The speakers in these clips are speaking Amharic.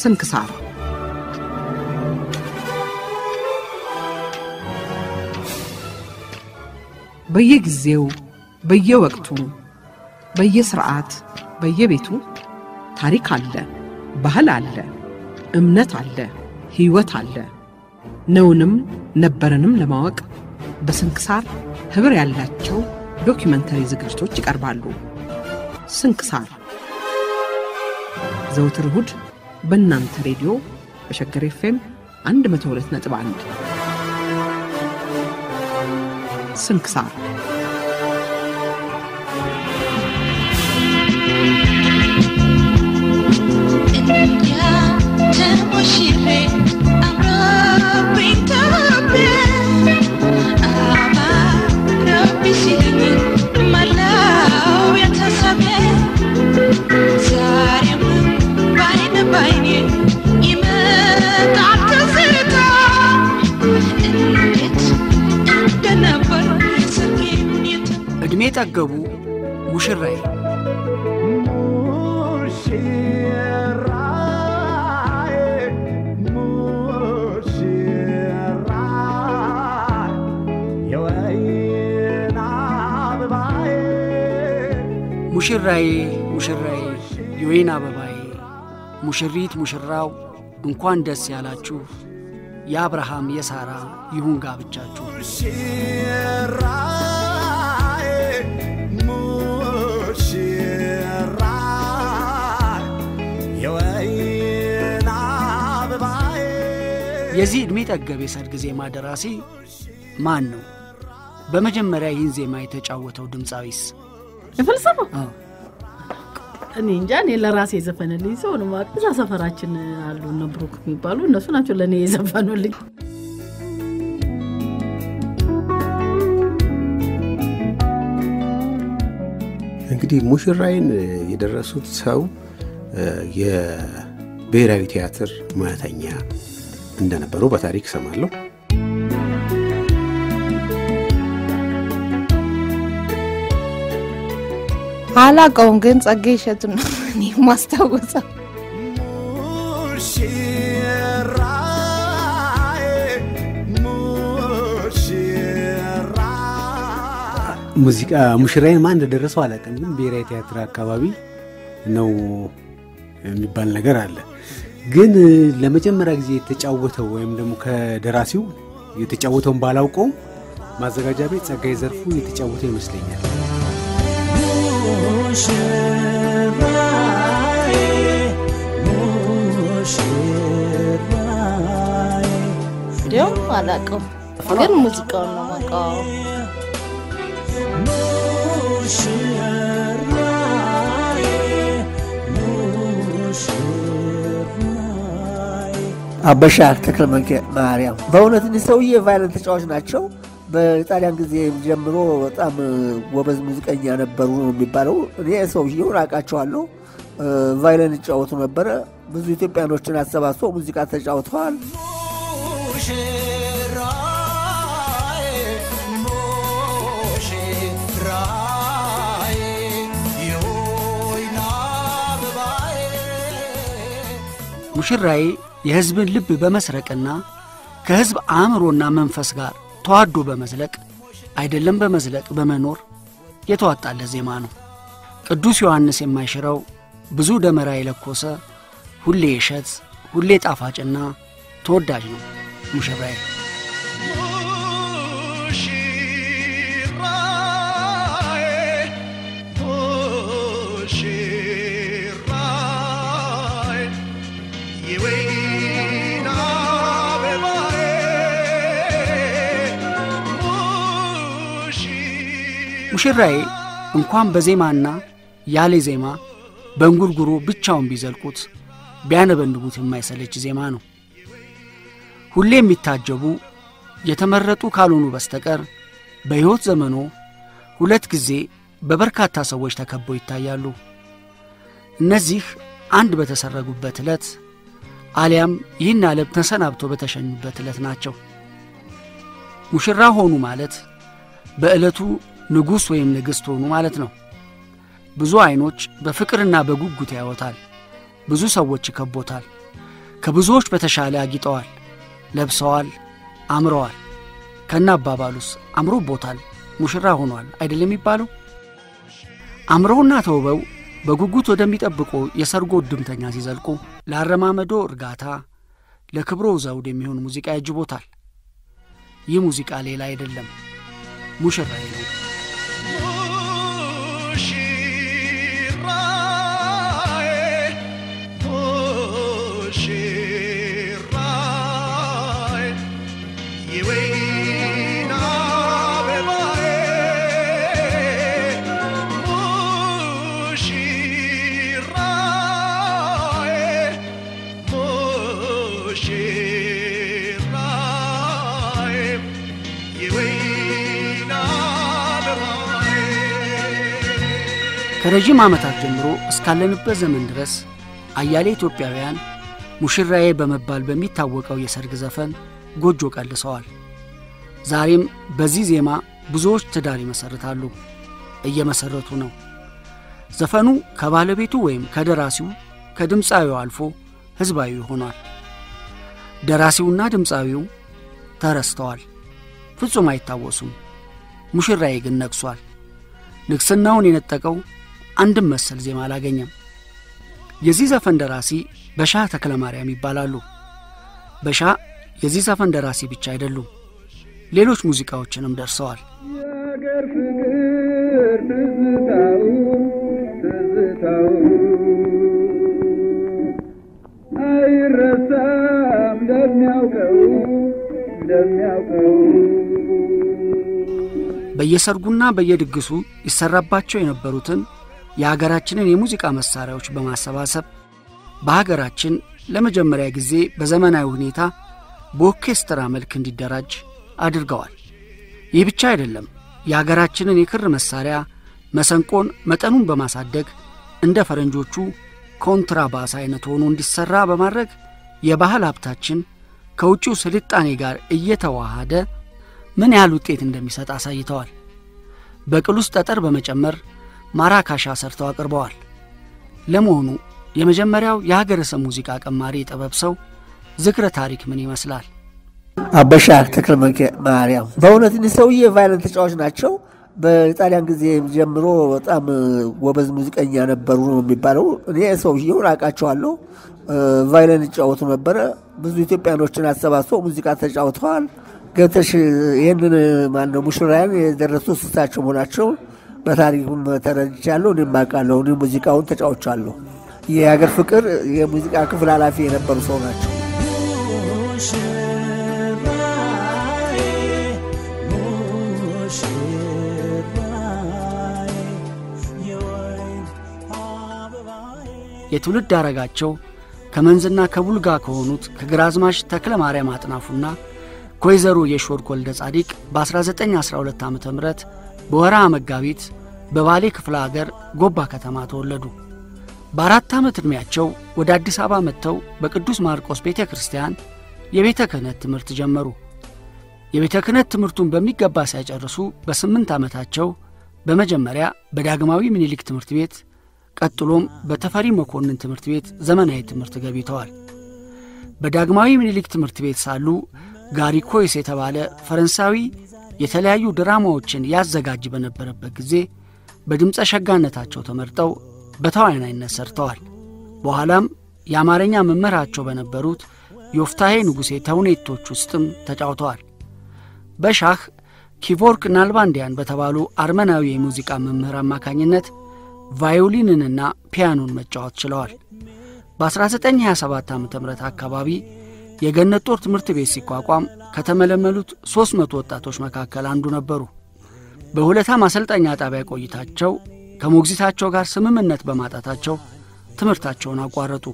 ስንክሳር በየጊዜው በየወቅቱ በየስርዓት በየቤቱ ታሪክ አለ፣ ባህል አለ፣ እምነት አለ፣ ሕይወት አለ። ነውንም ነበረንም ለማወቅ በስንክሳር ኅብር ያላቸው ዶኪመንተሪ ዝግጅቶች ይቀርባሉ። ስንክሳር ዘውትር እሁድ በእናንተ ሬዲዮ በሸገር ኤፍኤም 102.1 ስንክሳር። ዕድሜ ጠገቡ ሙሽራዬ። ሙሽራዬ ሙሽራዬ የወይን አበባዬ ሙሽሪት ሙሽራው እንኳን ደስ ያላችሁ። የአብርሃም የሳራ ይሁን ጋብቻችሁ የዚህ ዕድሜ ጠገብ የሰርግ ዜማ ደራሲ ማን ነው? በመጀመሪያ ይህን ዜማ የተጫወተው ድምፃዊስ? የፈልሰፋ አዎ እኔ እንጃ። እኔ ለራሴ የዘፈነልኝ ሰው ነው እዛ ሰፈራችን አሉ እነ ብሩክ የሚባሉ እነሱ ናቸው ለእኔ የዘፈኑልኝ። እንግዲህ ሙሽራይን የደረሱት ሰው የብሔራዊ ቲያትር ሙያተኛ እንደነበሩ በታሪክ እሰማለሁ። አላቀውም ግን ጸጋዬ እሸቱ ነው እኔ የማስታውሰው። ሙዚቃ ሙሽራይን ማን እንደደረሰው አላውቅም፣ ግን ብሔራዊ ቲያትር አካባቢ ነው የሚባል ነገር አለ። ግን ለመጀመሪያ ጊዜ የተጫወተው ወይም ደግሞ ከደራሲው የተጫወተውን ባላውቀውም ማዘጋጃ ቤት ጸጋዬ ዘርፉ የተጫወተው ይመስለኛል። እንዲያውም አላቀውም ግን ሙዚቃውን ነው የማውቀው። አበሻ ተክለ ማርያም በእውነት እኒህ ሰውዬ ቫይለንት ተጫዋች ናቸው። በጣሊያን ጊዜ ጀምሮ በጣም ጎበዝ ሙዚቀኛ ነበሩ ነው የሚባለው። እኔ ሰውዬውን አውቃቸዋለሁ። ቫይለን ይጫወቱ ነበረ። ብዙ ኢትዮጵያኖችን አሰባስበው ሙዚቃ ተጫውተዋል። ሙሽራዬ የሕዝብን ልብ በመስረቅና ከሕዝብ አእምሮና መንፈስ ጋር ተዋዶ በመዝለቅ አይደለም በመዝለቅ በመኖር የተዋጣለት ዜማ ነው። ቅዱስ ዮሐንስ የማይሽረው ብዙ ደመራ የለኮሰ ሁሌ እሸት ሁሌ ጣፋጭና ተወዳጅ ነው ሙሽራዬ። ሙሽራዬ እንኳን በዜማና ያለ ዜማ በእንጉርጉሮ ብቻውን ቢዘልቁት ቢያነበንቡት የማይሰለች ዜማ ነው። ሁሌ የሚታጀቡ የተመረጡ ካልሆኑ በስተቀር በሕይወት ዘመኖ ሁለት ጊዜ በበርካታ ሰዎች ተከበው ይታያሉ። እነዚህ አንድ በተሰረጉበት ዕለት አሊያም ይህን ዓለም ተሰናብቶ በተሸኙበት ዕለት ናቸው። ሙሽራ ሆኑ ማለት በዕለቱ ንጉሥ ወይም ንግሥት ሆኑ ማለት ነው። ብዙ ዐይኖች በፍቅርና በጉጉት ያዩታል። ብዙ ሰዎች ይከቦታል። ከብዙዎች በተሻለ አጊጠዋል፣ ለብሰዋል፣ አምረዋል። ከና አባባሉስ አምሮቦታል፣ ሙሽራ ሆኗል አይደል የሚባለው? አምረውና ተውበው በጉጉት ወደሚጠብቁ የሰርጎ እድምተኛ ሲዘልቁ ለአረማመዶ እርጋታ፣ ለክብሮ ዘውድ የሚሆን ሙዚቃ ያጅቦታል። ይህ ሙዚቃ ሌላ አይደለም፣ ሙሽራዬ ነው። ከረዥም ዓመታት ጀምሮ እስካለንበት ዘመን ድረስ አያሌ ኢትዮጵያውያን ሙሽራዬ በመባል በሚታወቀው የሰርግ ዘፈን ጎጆ ቀልሰዋል። ዛሬም በዚህ ዜማ ብዙዎች ትዳር ይመሰርታሉ፣ እየመሰረቱ ነው። ዘፈኑ ከባለቤቱ ወይም ከደራሲው ከድምፃዊው አልፎ ሕዝባዊ ሆኗል። ደራሲውና ድምፃዊው ተረስተዋል፣ ፍጹም አይታወሱም። ሙሽራዬ ግን ነግሷል። ንግሥናውን የነጠቀው አንድም መሰል ዜማ አላገኘም። የዚህ ዘፈን ደራሲ በሻ ተክለ ማርያም ይባላሉ። በሻ የዚህ ዘፈን ደራሲ ብቻ አይደሉም፣ ሌሎች ሙዚቃዎችንም ደርሰዋል። የአገር ፍቅር ትዝታው ትዝታው አይረሳም ለሚያውቀው ለሚያውቀው በየሰርጉና በየድግሱ ይሰራባቸው የነበሩትን የሀገራችንን የሙዚቃ መሳሪያዎች በማሰባሰብ በሀገራችን ለመጀመሪያ ጊዜ በዘመናዊ ሁኔታ በኦርኬስትራ መልክ እንዲደራጅ አድርገዋል። ይህ ብቻ አይደለም። የሀገራችንን የክር መሳሪያ መሰንቆን መጠኑን በማሳደግ እንደ ፈረንጆቹ ኮንትራባስ አይነት ሆኖ እንዲሠራ በማድረግ የባህል ሀብታችን ከውጭው ስልጣኔ ጋር እየተዋሃደ ምን ያህል ውጤት እንደሚሰጥ አሳይተዋል። በቅል ውስጥ ጠጠር በመጨመር ማራካሻ ሰርተው አቅርበዋል። ለመሆኑ የመጀመሪያው የሀገረሰብ ሙዚቃ ቀማሪ የጥበብ ሰው ዝክረ ታሪክ ምን ይመስላል? አበሻ ተክለ ማርያም በእውነት እኒህ ሰውዬ ቫይለንት ተጫዋች ናቸው። በጣሊያን ጊዜ ጀምሮ በጣም ጎበዝ ሙዚቀኛ ነበሩ ነው የሚባለው። እኔ ሰውዬውን አውቃቸዋለሁ። ቫይለን ይጫወቱ ነበረ። ብዙ ኢትዮጵያኖችን አሰባስበው ሙዚቃ ተጫውተዋል። ገብተሽ ይህንን ማነው ሙሽራያን የደረሱ እሳቸው መሆናቸውን በታሪኩም ተረድቻለሁ። እኔም አውቃለሁ። እኔ ሙዚቃውን ተጫውቻለሁ። የሀገር ፍቅር የሙዚቃ ክፍል ኃላፊ የነበሩ ሰው ናቸው። የትውልድ አረጋቸው ከመንዝና ከቡልጋ ከሆኑት ከግራዝማች ተክለ ማርያም አጥናፉና ከወይዘሮ የሾርክ ወልደ ጻዲቅ በ1912 ዓ ም በወርሃ መጋቢት በባሌ ክፍለ አገር ጎባ ከተማ ተወለዱ። በአራት ዓመት ዕድሜያቸው ወደ አዲስ አበባ መጥተው በቅዱስ ማርቆስ ቤተ ክርስቲያን የቤተ ክህነት ትምህርት ጀመሩ። የቤተ ክህነት ትምህርቱን በሚገባ ሳይጨርሱ በስምንት ዓመታቸው በመጀመሪያ በዳግማዊ ምኒልክ ትምህርት ቤት ቀጥሎም በተፈሪ መኮንን ትምህርት ቤት ዘመናዊ ትምህርት ገብተዋል። በዳግማዊ ምኒልክ ትምህርት ቤት ሳሉ ጋሪኮይስ የተባለ ፈረንሳዊ የተለያዩ ድራማዎችን ያዘጋጅ በነበረበት ጊዜ በድምፀ ሸጋነታቸው ተመርጠው በተዋናይነት ሰርተዋል። በኋላም የአማርኛ መምህራቸው በነበሩት ዮፍታሔ ንጉሴ ተውኔቶች ውስጥም ተጫውተዋል። በሻህ ኪቮርክ ናልባንዲያን በተባሉ አርመናዊ የሙዚቃ መምህር አማካኝነት ቫዮሊንንና ፒያኖን መጫወት ችለዋል። በ1927 ዓ ም አካባቢ የገነት ጦር ትምህርት ቤት ሲቋቋም ከተመለመሉት 300 ወጣቶች መካከል አንዱ ነበሩ። በሁለታ ማሰልጠኛ ጣቢያ ቆይታቸው ከሞግዚታቸው ጋር ስምምነት በማጣታቸው ትምህርታቸውን አቋረጡ።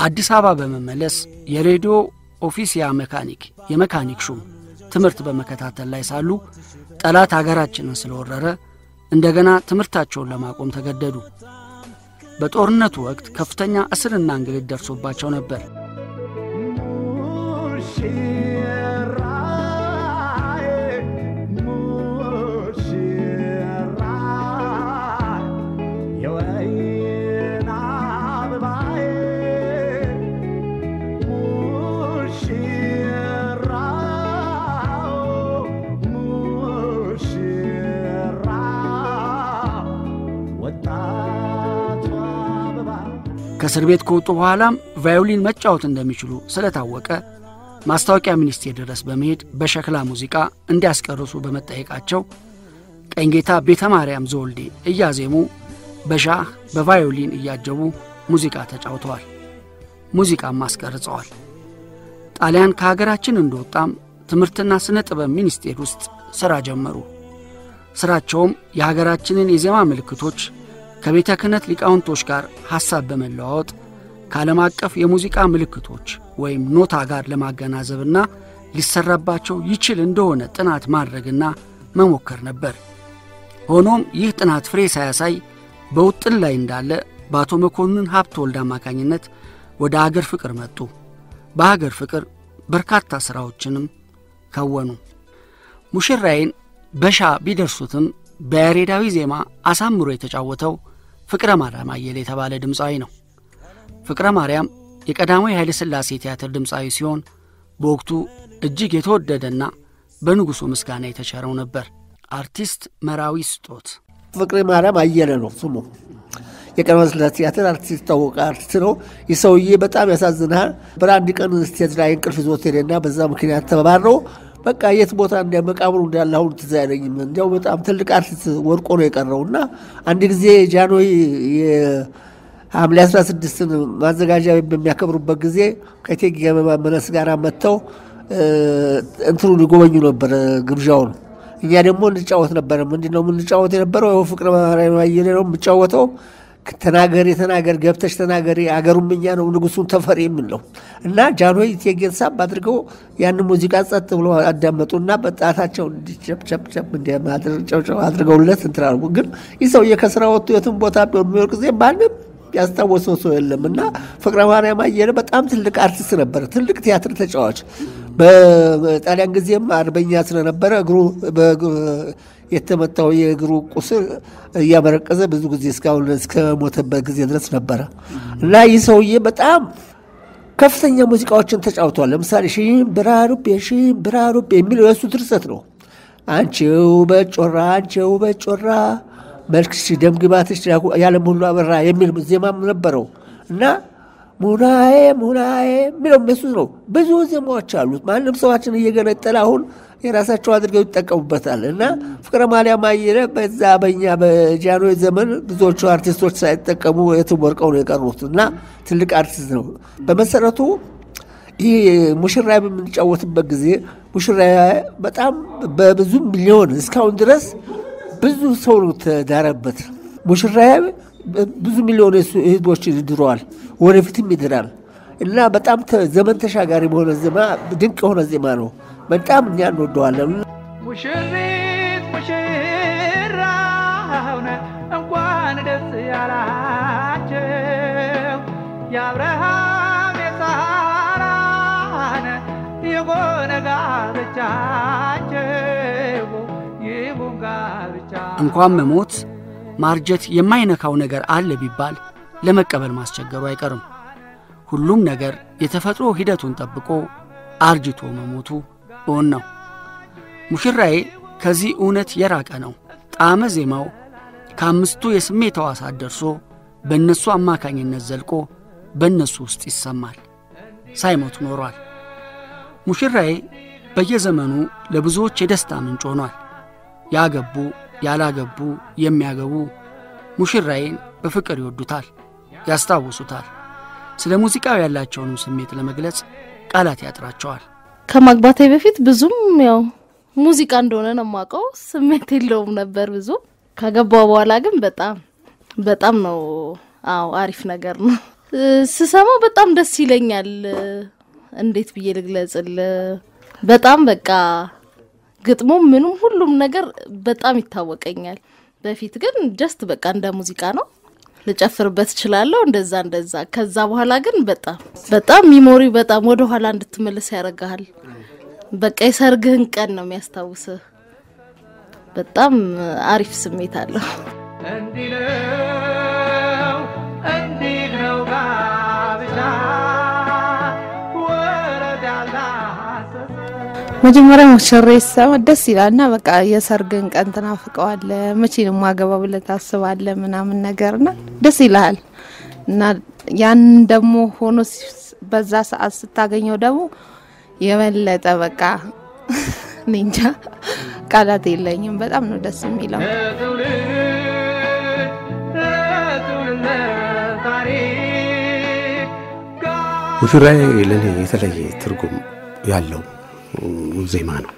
አዲስ አበባ በመመለስ የሬዲዮ ኦፊሲያ መካኒክ የመካኒክ ሹም ትምህርት በመከታተል ላይ ሳሉ ጠላት አገራችንን ስለወረረ እንደገና ትምህርታቸውን ለማቆም ተገደዱ። በጦርነቱ ወቅት ከፍተኛ እስርና እንግልት ደርሶባቸው ነበር። ከእስር ቤት ከወጡ በኋላም ቫዮሊን መጫወት እንደሚችሉ ስለታወቀ ማስታወቂያ ሚኒስቴር ድረስ በመሄድ በሸክላ ሙዚቃ እንዲያስቀርሱ በመጠየቃቸው ቀኝጌታ ቤተ ማርያም ዘወልዴ እያዜሙ በሻህ በቫዮሊን እያጀቡ ሙዚቃ ተጫውተዋል። ሙዚቃም አስቀርጸዋል። ጣሊያን ከሀገራችን እንደወጣም ትምህርትና ስነ ጥበብ ሚኒስቴር ውስጥ ሥራ ጀመሩ። ሥራቸውም የሀገራችንን የዜማ ምልክቶች ከቤተ ክህነት ሊቃውንቶች ጋር ሐሳብ በመለዋወጥ ከዓለም አቀፍ የሙዚቃ ምልክቶች ወይም ኖታ ጋር ለማገናዘብና ሊሰራባቸው ይችል እንደሆነ ጥናት ማድረግና መሞከር ነበር። ሆኖም ይህ ጥናት ፍሬ ሳያሳይ በውጥን ላይ እንዳለ በአቶ መኮንን ሀብተ ወልድ አማካኝነት ወደ አገር ፍቅር መጡ። በአገር ፍቅር በርካታ ሥራዎችንም ከወኑ። ሙሽራዬን በሻ ቢደርሱትም በያሬዳዊ ዜማ አሳምሮ የተጫወተው ፍቅረ ማርያም አየለ የተባለ ድምፃዊ ነው። ፍቅረ ማርያም የቀዳማዊ ኃይለ ሥላሴ ቲያትር ድምፃዊ ሲሆን በወቅቱ እጅግ የተወደደና በንጉሡ ምስጋና የተቸረው ነበር። አርቲስት መራዊ ስጦት ፍቅሬ ማርያም አየለ ነው ስሙ። የቀዳማዊ ሥላሴ ቲያትር አርቲስት የታወቀ አርቲስት ነው። ይህ ሰውዬ በጣም ያሳዝናል። በአንድ ቀን stage ላይ እንቅልፍ ይዞት ሄደና በዛ ምክንያት ተባረው በቃ የት ቦታ እንደ መቃብሩ እንዳለ አሁን ትዝ አይለኝም። እንዲያው በጣም ትልቅ አርቲስት ወድቆ ነው የቀረው እና አንድ ጊዜ ጃንሆይ ሐምሌ 16ን ማዘጋጃ በሚያከብሩበት ጊዜ ከእቴጌ መነን ጋር መጥተው እንትኑን ይጎበኙ ነበር ግብዣውን። እኛ ደግሞ እንጫወት ነበረ። ምንድን ነው የምንጫወት የነበረው? ይኸው ፍቅረ አየለ ነው የምጫወተው። ተናገሪ ተናገር ገብተሽ ተናገሪ፣ አገሩም እኛ ነው ንጉሱን ተፈሪ የሚል እና ጃንሆይ እቴጌን ሳብ አድርገው ያንን ሙዚቃ ጸጥ ብሎ አዳመጡና በጣታቸው እንዲቸብቸብቸብ አድርገውለት እንትን አድርጉ። ግን ይህ ሰውዬ ከስራ ወጥቶ የትም ቦታ በሚወር ጊዜ ማንም ያስታወሰው ሰው የለም እና ፍቅረ ማርያም አየለ በጣም ትልቅ አርቲስት ነበረ። ትልቅ ቲያትር ተጫዋች በጣሊያን ጊዜም አርበኛ ስለነበረ እግሩ የተመታው የእግሩ ቁስል እያመረቀዘ ብዙ ጊዜ እስካሁን እስከ ሞተበት ጊዜ ድረስ ነበረ እና ይህ ሰውዬ በጣም ከፍተኛ ሙዚቃዎችን ተጫውተዋል። ለምሳሌ ሽም ብራሩቤ ሽም ብራሩቤ የሚለው የእሱ ድርሰት ነው። አንቺው በጮራ አንቺው በጮራ መልክሽ ደም ግባትሽ ያለም ሁሉ አበራ የሚል ዜማም ነበረው እና ሙናዬ ሙናዬ የሚለው እሱ ነው። ብዙ ዜማዎች አሉት። ማንም ሰዋችን እየገነጠለ አሁን የራሳቸው አድርገው ይጠቀሙበታል እና ፍቅረ ማርያም አየለ በዛ በኛ በጃንሆይ ዘመን ብዙዎቹ አርቲስቶች ሳይጠቀሙ የትም ወርቀው ነው የቀሩት እና ትልቅ አርቲስት ነው። በመሰረቱ ይህ ሙሽራ በምንጫወትበት ጊዜ ሙሽራ በጣም በብዙ ሚሊዮን እስካሁን ድረስ ብዙ ሰው ነው ተዳረበት። ሙሽራ ብዙ ሚሊዮን ህዝቦችን ይድረዋል፣ ወደፊትም ይድራል እና በጣም ዘመን ተሻጋሪ በሆነ ዜማ ድንቅ የሆነ ዜማ ነው። በጣም እኛ እንወደዋለን። ሙሽሪት ሙሽራውን እንኳን ደስ ያላቸው የአብርሃም የሳራን የሆነ ጋብቻቸው እንኳን መሞት ማርጀት የማይነካው ነገር አለ ቢባል ለመቀበል ማስቸገሩ አይቀርም። ሁሉም ነገር የተፈጥሮ ሂደቱን ጠብቆ አርጅቶ መሞቱ እውን ነው። ሙሽራዬ ከዚህ እውነት የራቀ ነው። ጣዕመ ዜማው ከአምስቱ የስሜት ሕዋሳት ደርሶ በእነሱ አማካኝነት ዘልቆ በእነሱ ውስጥ ይሰማል። ሳይሞት ኖሯል። ሙሽራዬ በየዘመኑ ለብዙዎች የደስታ ምንጭ ሆኗል። ያገቡ፣ ያላገቡ፣ የሚያገቡ ሙሽራዬን በፍቅር ይወዱታል፣ ያስታውሱታል። ስለ ሙዚቃው ያላቸውንም ስሜት ለመግለጽ ቃላት ያጥራቸዋል። ከማግባቴ በፊት ብዙም ያው ሙዚቃ እንደሆነ ነው የማውቀው። ስሜት የለውም ነበር ብዙ። ከገባው በኋላ ግን በጣም በጣም ነው። አዎ አሪፍ ነገር ነው። ስሰማው በጣም ደስ ይለኛል። እንዴት ብዬ ልግለጽል? በጣም በቃ ግጥሙ ምኑም ሁሉም ነገር በጣም ይታወቀኛል። በፊት ግን just በቃ እንደ ሙዚቃ ነው ልጨፍርበት እችላለሁ፣ እንደዛ እንደዛ። ከዛ በኋላ ግን በጣም በጣም memory በጣም ወደ ኋላ እንድትመለስ ያደርግሃል። በቃ የሰርግህን ቀን ነው የሚያስታውስህ። በጣም አሪፍ ስሜት አለው። መጀመሪያ ሙሽሬ ሲሰማ ደስ ይላል እና በቃ የሰርግን ቀን ትናፍቀዋለህ። መቼ ነው ማገባ ብለህ ታስባለህ ምናምን ነገር እና ደስ ይልሃል። እና ያን ደግሞ ሆኖ በዛ ሰዓት ስታገኘው ደግሞ የበለጠ በቃ እንጃ ቃላት የለኝም። በጣም ነው ደስ የሚለው። ሙሽራዬ ለእኔ የተለየ ትርጉም ያለው ዜማ ነው።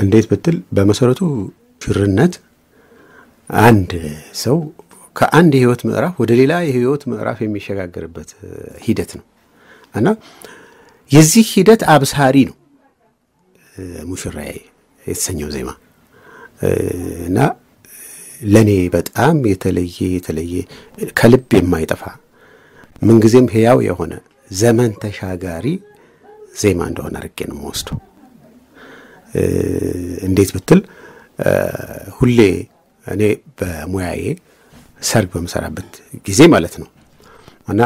እንዴት ብትል በመሰረቱ ሽርነት አንድ ሰው ከአንድ የህይወት ምዕራፍ ወደ ሌላ የህይወት ምዕራፍ የሚሸጋገርበት ሂደት ነው እና የዚህ ሂደት አብሳሪ ነው ሙሽራዬ የተሰኘው ዜማ እና ለእኔ በጣም የተለየ የተለየ ከልብ የማይጠፋ ምንጊዜም ሕያው የሆነ ዘመን ተሻጋሪ ዜማ እንደሆነ አድርጌ ነው የምወስደው። እንዴት ብትል ሁሌ እኔ በሙያዬ ሰርግ በምሰራበት ጊዜ ማለት ነው እና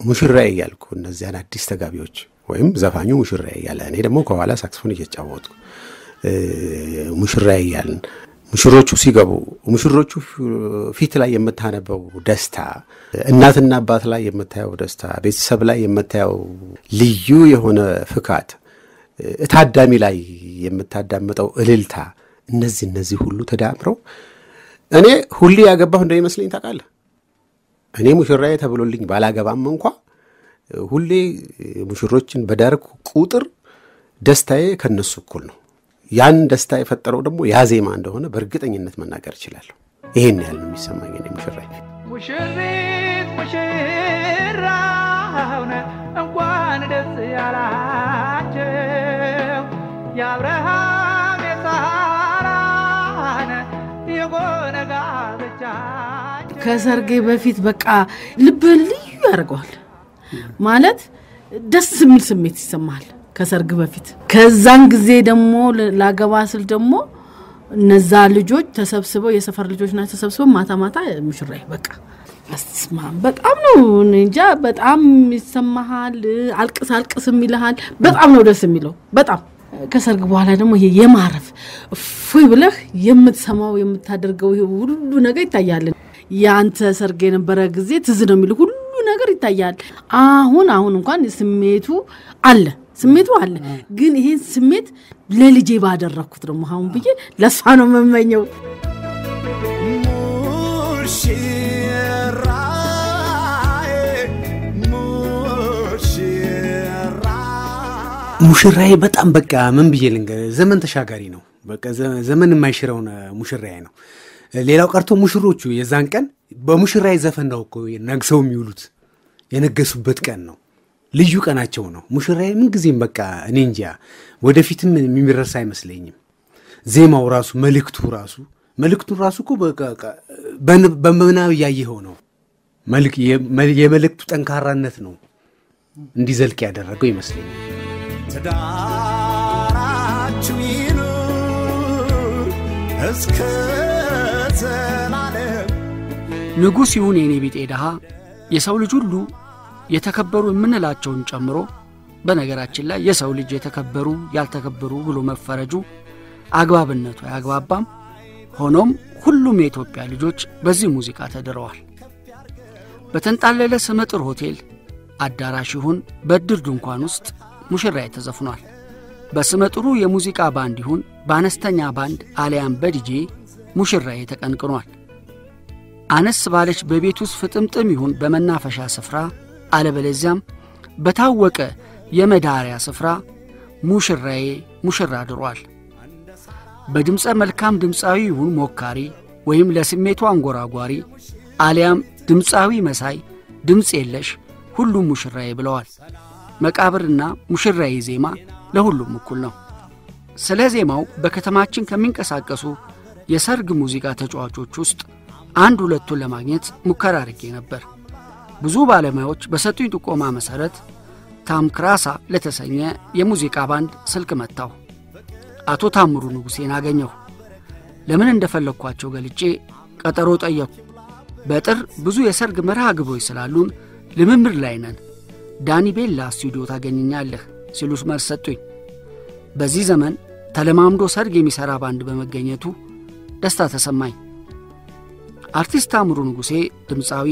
ሙሽራዬ እያልኩ እነዚያን አዲስ ተጋቢዎች ወይም ዘፋኙ ሙሽራዬ እያለ እኔ ደግሞ ከኋላ ሳክስፎን እየተጫወትኩ ሙሽራዬ እያልን ሙሽሮቹ ሲገቡ ሙሽሮቹ ፊት ላይ የምታነበው ደስታ፣ እናትና አባት ላይ የምታየው ደስታ፣ ቤተሰብ ላይ የምታየው ልዩ የሆነ ፍካት፣ ታዳሚ ላይ የምታዳምጠው እልልታ፣ እነዚህ እነዚህ ሁሉ ተዳምረው እኔ ሁሌ ያገባሁ እንደሚመስለኝ ታውቃለህ። እኔ ሙሽራዬ ተብሎልኝ ባላገባም እንኳ ሁሌ ሙሽሮችን በዳርኩ ቁጥር ደስታዬ ከነሱ እኩል ነው። ያን ደስታ የፈጠረው ደግሞ ያ ዜማ እንደሆነ በእርግጠኝነት መናገር እችላለሁ። ይሄን ያህል ነው የሚሰማኝ እኔ ሙሽራዬ። ሙሽሪት ሙሽራውን እንኳን ደስ ያላቸው የአብርሃም የሳራን የሆነ ጋብቻቸው ከሰርጌ በፊት በቃ ልብህን ልዩ ያደርገዋል ማለት ደስ የሚል ስሜት ይሰማል ከሰርግ በፊት። ከዛን ጊዜ ደግሞ ላገባ ስል ደግሞ እነዛ ልጆች ተሰብስበው የሰፈር ልጆች ናቸው ተሰብስበው ማታ ማታ ሙሽራዬ በቃ አስማ በጣም ነው እንጃ በጣም ይሰማሃል። አልቅስ አልቅስም ይልሃል። በጣም ነው ደስ የሚለው በጣም ከሰርግ በኋላ ደግሞ ይሄ የማረፍ እፎይ ብለህ የምትሰማው የምታደርገው ሁሉ ነገር ይታያል። የአንተ ሰርግ የነበረ ጊዜ ትዝ ነው የሚል ሁሉ ነገር ይታያል። አሁን አሁን እንኳን ስሜቱ አለ ስሜቱ አለ፣ ግን ይሄን ስሜት ለልጄ ባደረግኩት ደግሞ አሁን ብዬ ለእሷ ነው የምመኘው። ሙሽራዬ በጣም በቃ ምን ብዬ ልንገር፣ ዘመን ተሻጋሪ ነው። በቃ ዘመን የማይሽረውን ሙሽራዬ ነው። ሌላው ቀርቶ ሙሽሮቹ የዛን ቀን በሙሽራዬ ዘፈን ነው እኮ ነግሰው የሚውሉት። የነገሱበት ቀን ነው፣ ልዩ ቀናቸው ነው። ሙሽራዬ ምንጊዜም በቃ እኔ እንጃ ወደፊትም የሚረሳ አይመስለኝም። ዜማው ራሱ መልእክቱ ራሱ መልእክቱን ራሱ እኮ በምናብ እያየኸው ነው። የመልእክቱ ጠንካራነት ነው እንዲዘልቅ ያደረገው ይመስለኛል። ትዳራችሁ ይኑር እስከ ዘላለም። ንጉሥ ይሁን የኔ ቢጤ ድሃ የሰው ልጅ ሁሉ የተከበሩ የምንላቸውን ጨምሮ በነገራችን ላይ የሰው ልጅ የተከበሩ ያልተከበሩ ብሎ መፈረጁ አግባብነቱ አያግባባም። ሆኖም ሁሉም የኢትዮጵያ ልጆች በዚህ ሙዚቃ ተድረዋል። በተንጣለለ ስመጥር ሆቴል አዳራሽ ይሁን በእድር ድንኳን ውስጥ ሙሽራዬ ተዘፍኗል። በስመጥሩ የሙዚቃ ባንድ ይሁን በአነስተኛ ባንድ አሊያም በዲጄ ሙሽራዬ ተቀንቅኗል። አነስ ባለች በቤት ውስጥ ፍጥምጥም ይሁን በመናፈሻ ስፍራ አለበለዚያም በታወቀ የመዳሪያ ስፍራ ሙሽራዬ ሙሽራ ድሯል። በድምፀ መልካም ድምፃዊ ይሁን ሞካሪ ወይም ለስሜቱ አንጎራጓሪ አሊያም ድምፃዊ መሳይ ድምፅ የለሽ ሁሉም ሙሽራዬ ብለዋል። መቃብርና ሙሽራዬ ዜማ ለሁሉም እኩል ነው። ስለ ዜማው በከተማችን ከሚንቀሳቀሱ የሰርግ ሙዚቃ ተጫዋቾች ውስጥ አንድ ሁለቱን ለማግኘት ሙከራ አድርጌ ነበር። ብዙ ባለሙያዎች በሰጡኝ ጥቆማ መሠረት ታምክራሳ ለተሰኘ የሙዚቃ ባንድ ስልክ መታሁ። አቶ ታምሩ ንጉሴን አገኘሁ። ለምን እንደፈለግኳቸው ገልጬ ቀጠሮ ጠየቅኩ። በጥር ብዙ የሰርግ መርሃ ግብሮች ስላሉን ልምምድ ላይ ነን፣ ዳኒ ቤላ ስቱዲዮ ታገኘኛለህ ሲሉ መልስ ሰጡኝ። በዚህ ዘመን ተለማምዶ ሰርግ የሚሠራ ባንድ በመገኘቱ ደስታ ተሰማኝ። አርቲስት ታምሩ ንጉሴ ድምፃዊ፣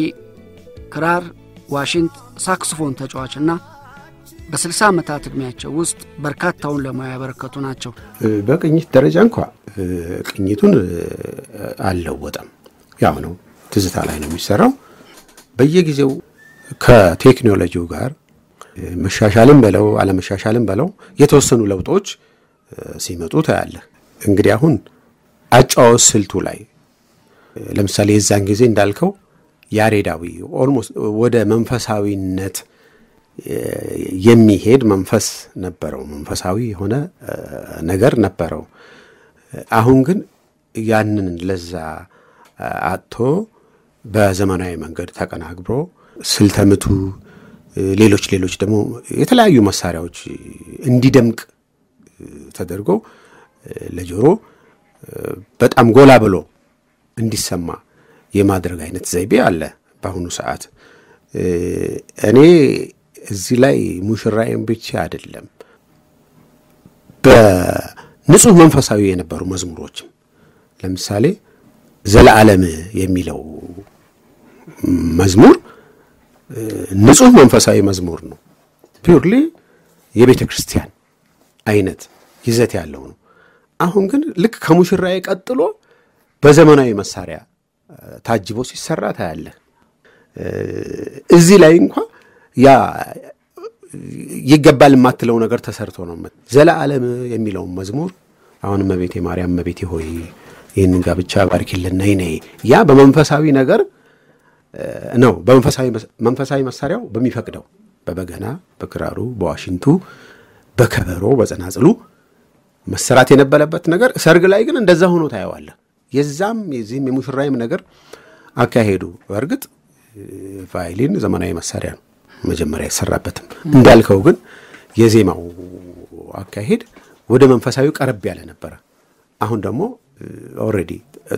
ክራር፣ ዋሽንት፣ ሳክስፎን ተጫዋችና በ60 ዓመታት ዕድሜያቸው ውስጥ በርካታውን ለሙያ ያበረከቱ ናቸው። በቅኝት ደረጃ እንኳ ቅኝቱን አልለወጠም። ያው ነው፣ ትዝታ ላይ ነው የሚሰራው። በየጊዜው ከቴክኖሎጂው ጋር መሻሻልም በለው አለመሻሻልም በለው የተወሰኑ ለውጦች ሲመጡ ታያለህ። እንግዲህ አሁን አጫዋወት ስልቱ ላይ ለምሳሌ የዛን ጊዜ እንዳልከው ያሬዳዊ almost ወደ መንፈሳዊነት የሚሄድ መንፈስ ነበረው። መንፈሳዊ የሆነ ነገር ነበረው። አሁን ግን ያንን ለዛ አጥቶ በዘመናዊ መንገድ ተቀናግብሮ ስልተምቱ፣ ሌሎች ሌሎች ደግሞ የተለያዩ መሳሪያዎች እንዲደምቅ ተደርጎ ለጆሮ በጣም ጎላ ብሎ እንዲሰማ የማድረግ አይነት ዘይቤ አለ በአሁኑ ሰዓት። እኔ እዚህ ላይ ሙሽራዬም ብቻ አይደለም በንጹህ መንፈሳዊ የነበሩ መዝሙሮችም ለምሳሌ ዘለዓለም የሚለው መዝሙር ንጹህ መንፈሳዊ መዝሙር ነው። ፒውርሊ የቤተ ክርስቲያን አይነት ይዘት ያለው ነው። አሁን ግን ልክ ከሙሽራዬ ቀጥሎ በዘመናዊ መሳሪያ ታጅቦ ሲሰራ ታያለህ። እዚህ ላይ እንኳ ያ ይገባል የማትለው ነገር ተሰርቶ ነው። ዘለዓለም የሚለውን መዝሙር አሁን እመቤቴ ማርያም እመቤቴ ሆይ ይህንን ጋብቻ ባርኪልን ነይ ነይ፣ ያ በመንፈሳዊ ነገር ነው። በመንፈሳዊ መሳሪያው በሚፈቅደው በበገና፣ በክራሩ፣ በዋሽንቱ፣ በከበሮ፣ በጸናጽሉ መሰራት የነበረበት ነገር ሰርግ ላይ ግን እንደዛ ሆኖ ታየዋለህ። የዛም የዚህም የሙሽራይም ነገር አካሄዱ በእርግጥ ቫዮሊን ዘመናዊ መሳሪያ ነው መጀመሪያ የተሰራበትም እንዳልከው ግን የዜማው አካሄድ ወደ መንፈሳዊ ቀረብ ያለ ነበረ። አሁን ደግሞ already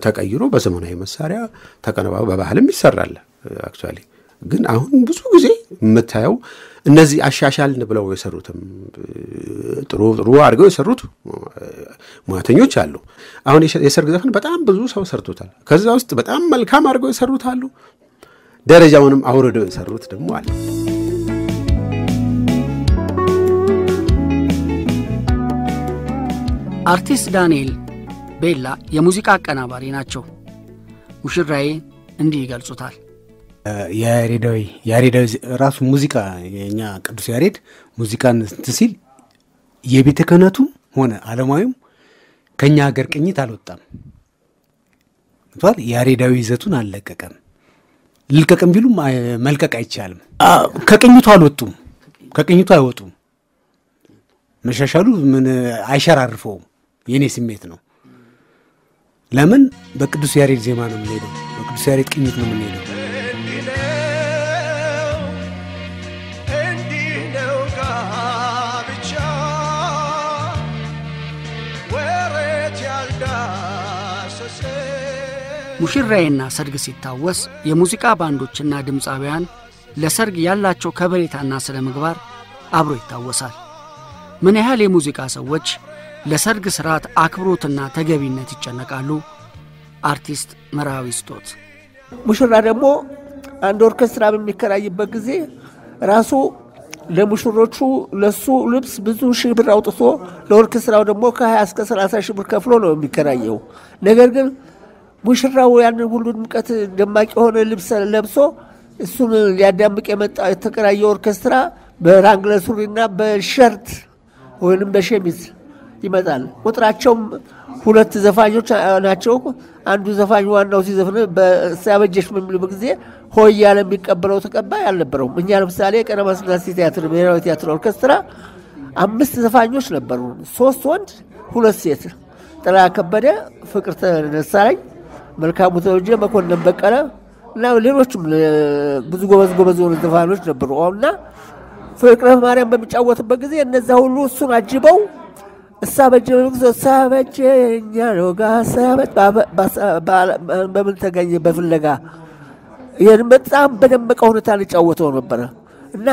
ተቀይሮ በዘመናዊ መሳሪያ ተቀነባብሮ በባህልም ይሰራል። actually ግን አሁን ብዙ ጊዜ የምታየው እነዚህ አሻሻልን ብለው የሰሩትም ጥሩ ጥሩ አድርገው የሰሩት ሙያተኞች አሉ። አሁን የሰርግ ዘፈን በጣም ብዙ ሰው ሰርቶታል። ከዛ ውስጥ በጣም መልካም አድርገው የሰሩት አሉ። ደረጃውንም አውርደው የሰሩት ደግሞ አለ። አርቲስት ዳንኤል ቤላ የሙዚቃ አቀናባሪ ናቸው። ሙሽራዬ እንዲህ ይገልጹታል። ያሬዳዊ ያሬዳዊ ራሱ ሙዚቃ የእኛ ቅዱስ ያሬድ ሙዚቃን እንትን ሲል የቤተ ክህነቱም ሆነ ዓለማዊም ከእኛ ሀገር ቅኝት አልወጣም። ያሬዳዊ ይዘቱን አልለቀቀም። ልልቀቅም ቢሉም መልቀቅ አይቻልም። ከቅኝቱ አልወጡም፣ ከቅኝቱ አይወጡም። መሻሻሉ ምን አይሸራርፈውም። የእኔ ስሜት ነው። ለምን በቅዱስ ያሬድ ዜማ ነው የምንሄደው፣ በቅዱስ ያሬድ ቅኝት ነው የምንሄደው። ሙሽራዬና ሰርግ ሲታወስ የሙዚቃ ባንዶችና ድምፃውያን ለሰርግ ያላቸው ከበሬታና ስነ ምግባር አብሮ ይታወሳል። ምን ያህል የሙዚቃ ሰዎች ለሰርግ ሥርዓት አክብሮትና ተገቢነት ይጨነቃሉ? አርቲስት መርሃዊ ስጦት ሙሽራ ደግሞ አንድ ኦርኬስትራ በሚከራይበት ጊዜ ራሱ ለሙሽሮቹ ለሱ ልብስ ብዙ ሺህ ብር አውጥቶ ለኦርኬስትራው ደግሞ ከ20 እስከ 30 ሺህ ብር ከፍሎ ነው የሚከራየው። ነገር ግን ሙሽራው ያንን ሁሉ ድምቀት ደማቅ የሆነ ልብስ ለብሶ እሱን ሊያዳምቅ የመጣ የተከራየ ኦርኬስትራ በ Wrangler ሱሪና በ shirt ወይንም በሸሚዝ ይመጣል። ቁጥራቸውም ሁለት ዘፋኞች ናቸው። አንዱ ዘፋኝ ዋናው ሲዘፍን በሳበጀሽ በሚልበት ጊዜ ሆይ ያለ የሚቀበለው ተቀባይ አልነበረውም። እኛ ለምሳሌ ቀዳማዊ ሥላሴ ቲያትር ብሔራዊ ቲያትር ኦርኬስትራ አምስት ዘፋኞች ነበሩ፣ ሶስት ወንድ፣ ሁለት ሴት። ጠለላ ከበደ፣ ፍቅርተ ደሳለኝ፣ መልካሙ ተወጀ፣ መኮንን በቀለ እና ሌሎችም ብዙ ጎበዝ ጎበዝ የሆኑ ዘፋኞች ነበሩ። እና ፍቅረ ማርያም በሚጫወትበት ጊዜ እነዛ ሁሉ እሱን አጅበው እሳበጀ እሳበጀ እኛ ሎጋ ሳበጅ በምን ተገኘ? በፍለጋ ይህን በጣም በደመቀ ሁኔታ ሊጫወተው ነበረ። እና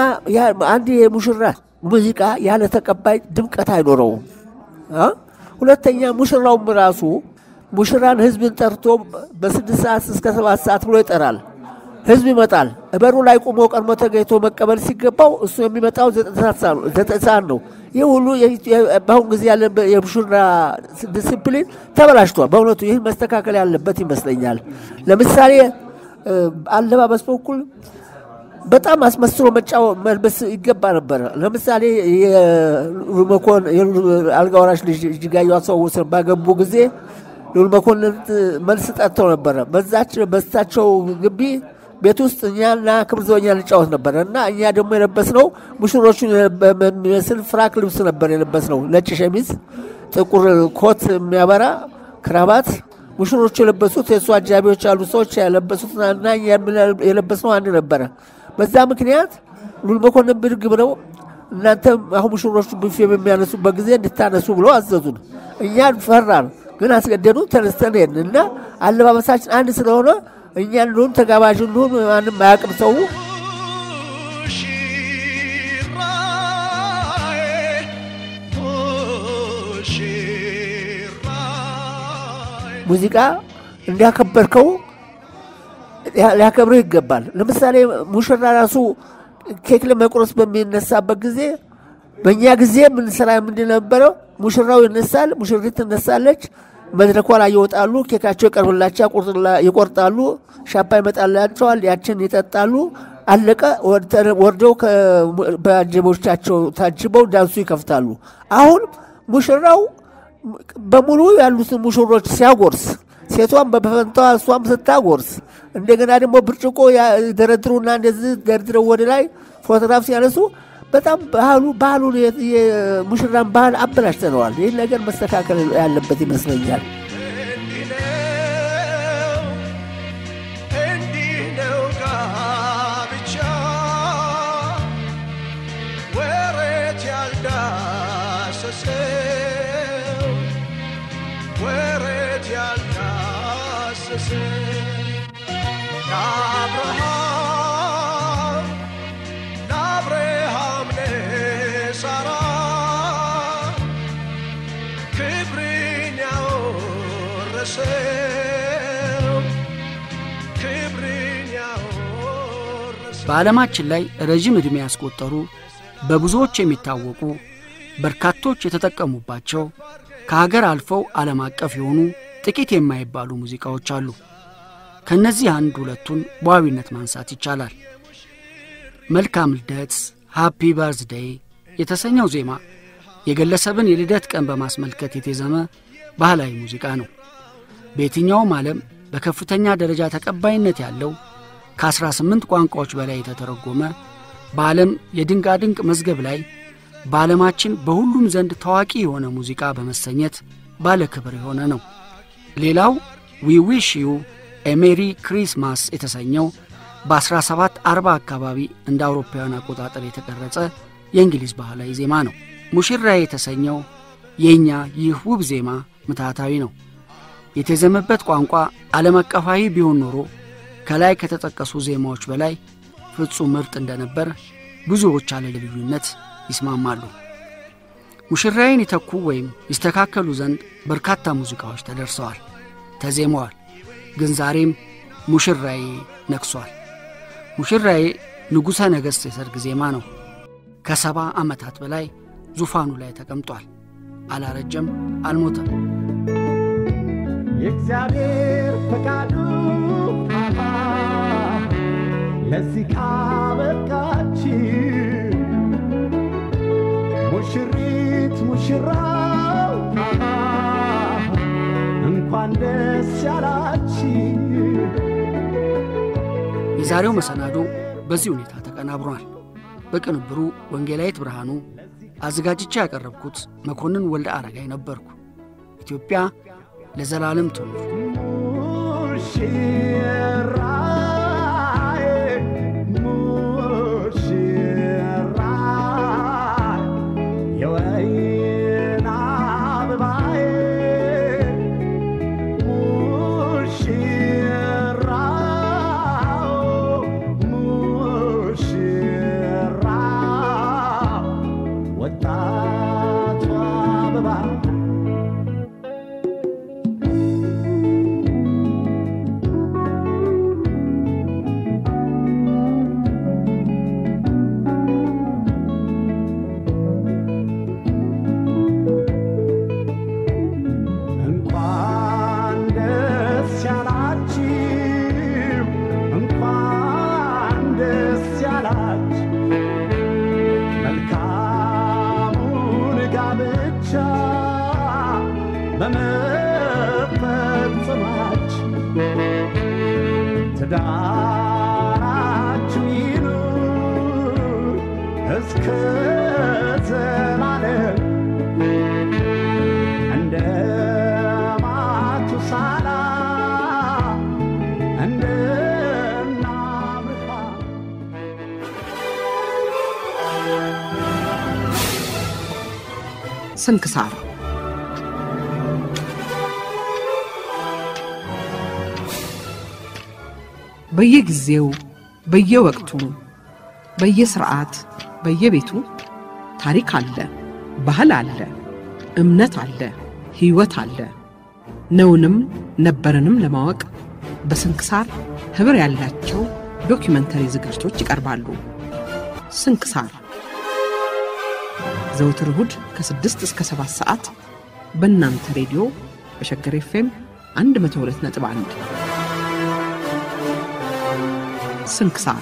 አንድ የሙሽራ ሙዚቃ ያለ ተቀባይ ድምቀት አይኖረውም። ሁለተኛ ሙሽራውም ራሱ ሙሽራን ህዝብን ጠርቶ በስድስት ሰዓት እስከ ሰባት ሰዓት ብሎ ይጠራል። ህዝብ ይመጣል። በሩ ላይ ቆሞ ቀድሞ ተገኝቶ መቀበል ሲገባው እሱ የሚመጣው ዘጠኝ ሰዓት ነው። ይህ ሁሉ በአሁን ጊዜ ያለ የሙሽራ ዲስፕሊን ተበላሽቷል። በእውነቱ ይህን መስተካከል ያለበት ይመስለኛል። ለምሳሌ አለባበስ በኩል በጣም አስመስሎ መልበስ ይገባ ነበረ። ለምሳሌ የመኮን አልጋ ወራሽ ልጅ እጅጋየሁ አስዋውስን ባገቡ ጊዜ ሉል መኮንን መልስ ጠጥተው ነበረ። በዛች በሳቸው ግቢ ቤት ውስጥ እኛና ክብር ዘበኛ እንጫወት ነበረ እና እኛ ደግሞ የለበስነው ሙሽሮቹን በሚመስል ፍራክ ልብስ ነበር የለበስነው። ነጭ ሸሚዝ፣ ጥቁር ኮት የሚያበራ ክራባት ሙሽሮቹ የለበሱት የእሱ አጃቢዎች ያሉ ሰዎች የለበሱት እና የለበስነው አንድ ነበረ። በዛ ምክንያት ሉል መኮንን ብድግ ብለው እናንተም አሁን ሙሽሮቹ ብፌ በሚያነሱበት ጊዜ እንድታነሱ ብለው አዘዙን። እኛ ፈራን፣ ግን አስገደዱ። ተነስተን ሄድን እና አለባበሳችን አንድ ስለሆነ እኛ እንሁን ተጋባዥ እንሁን ማንም አያውቅም ሰው ሙዚቃ እንዲያከበርከው ሊያከብረው ይገባል። ለምሳሌ ሙሽራ ራሱ ኬክ ለመቁረስ በሚነሳበት ጊዜ በእኛ ጊዜ የምንሰራ ምንድን ነበረው? ሙሽራው ይነሳል፣ ሙሽሪት ትነሳለች፣ መድረኳ ላይ ይወጣሉ፣ ኬካቸው ይቀርብላቸው፣ ይቆርጣሉ፣ ሻፓ ይመጣላቸዋል፣ ያችን ይጠጣሉ። አለቀ። ወርደው በአጀቦቻቸው ታጅበው ዳንሱ ይከፍታሉ። አሁን ሙሽራው በሙሉ ያሉትን ሙሽሮች ሲያጎርስ ሴቷን በፈንታዋ እሷም ስታጎርስ እንደገና ደግሞ ብርጭቆ ደረድሩና እንደዚህ ደርድረው ወደ ላይ ፎቶግራፍ ሲያነሱ በጣም ባህሉ ባህሉን የሙሽራን ባህል አበላሽተነዋል። ይህ ነገር መስተካከል ያለበት ይመስለኛል። በዓለማችን ላይ ረዥም ዕድሜ ያስቆጠሩ በብዙዎች የሚታወቁ በርካቶች የተጠቀሙባቸው ከሀገር አልፈው ዓለም አቀፍ የሆኑ ጥቂት የማይባሉ ሙዚቃዎች አሉ። ከእነዚህ አንድ ሁለቱን በዋቢነት ማንሳት ይቻላል። መልካም ልደት ሃፒ በርዝዴይ የተሰኘው ዜማ የግለሰብን የልደት ቀን በማስመልከት የተዘመ ባህላዊ ሙዚቃ ነው። በየትኛውም ዓለም በከፍተኛ ደረጃ ተቀባይነት ያለው ከ18 ቋንቋዎች በላይ የተተረጎመ በዓለም የድንቃድንቅ መዝገብ ላይ በዓለማችን በሁሉም ዘንድ ታዋቂ የሆነ ሙዚቃ በመሰኘት ባለ ክብር የሆነ ነው። ሌላው We Wish You a Merry Christmas የተሰኘው በ1740 አካባቢ እንደ አውሮፓውያን አቆጣጠር የተቀረጸ የእንግሊዝ ባህላዊ ዜማ ነው። ሙሽራዬ የተሰኘው የእኛ ይህ ውብ ዜማ ምትሃታዊ ነው። የተዘመበት ቋንቋ ዓለም አቀፋዊ ቢሆን ኖሮ ከላይ ከተጠቀሱ ዜማዎች በላይ ፍጹም ምርጥ እንደነበር ብዙዎች አለ ልዩነት ይስማማሉ። ሙሽራዬን ይተኩ ወይም ይስተካከሉ ዘንድ በርካታ ሙዚቃዎች ተደርሰዋል፣ ተዜመዋል። ግን ዛሬም ሙሽራዬ ነግሷል። ሙሽራዬ ንጉሠ ነገሥት የሰርግ ዜማ ነው። ከሰባ ዓመታት በላይ ዙፋኑ ላይ ተቀምጧል። አላረጀም፣ አልሞተም። የእግዚአብሔር ፈቃዱ ለዚህ ካበቃች ሙሽሪት ሙሽራው እንኳን ደስ ያላች የዛሬው መሰናዶ በዚህ ሁኔታ ተቀናብሯል። በቅንብሩ ወንጌላዊት ብርሃኑ፣ አዘጋጅቻ ያቀረብኩት መኮንን ወልደ አረጋይ ነበርኩ። ኢትዮጵያ ለዘላለም ትኑር። ስንክሳር በየጊዜው በየወቅቱ በየስርዓት በየቤቱ ታሪክ አለ፣ ባህል አለ፣ እምነት አለ፣ ሕይወት አለ። ነውንም ነበርንም ለማወቅ በስንክሳር ኅብር ያላቸው ዶኪመንተሪ ዝግጅቶች ይቀርባሉ። ስንክሳር ዘውትር እሁድ ከ6 እስከ 7 ሰዓት በእናንተ ሬዲዮ በሸገር ኤፍኤም 102.1 ስንክሳር